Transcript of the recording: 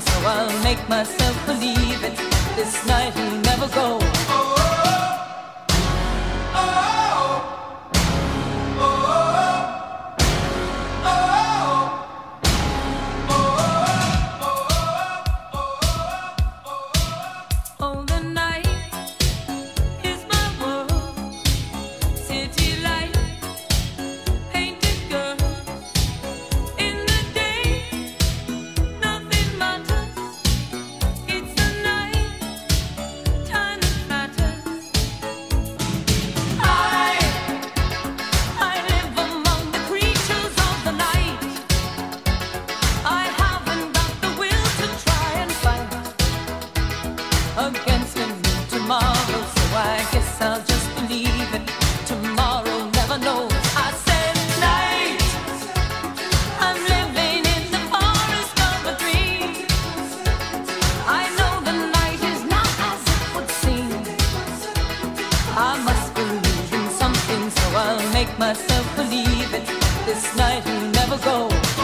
so I'll make myself believe it. This night will never go. make myself believe it. This night will never go.